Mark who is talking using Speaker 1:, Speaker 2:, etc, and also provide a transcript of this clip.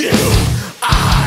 Speaker 1: You. Are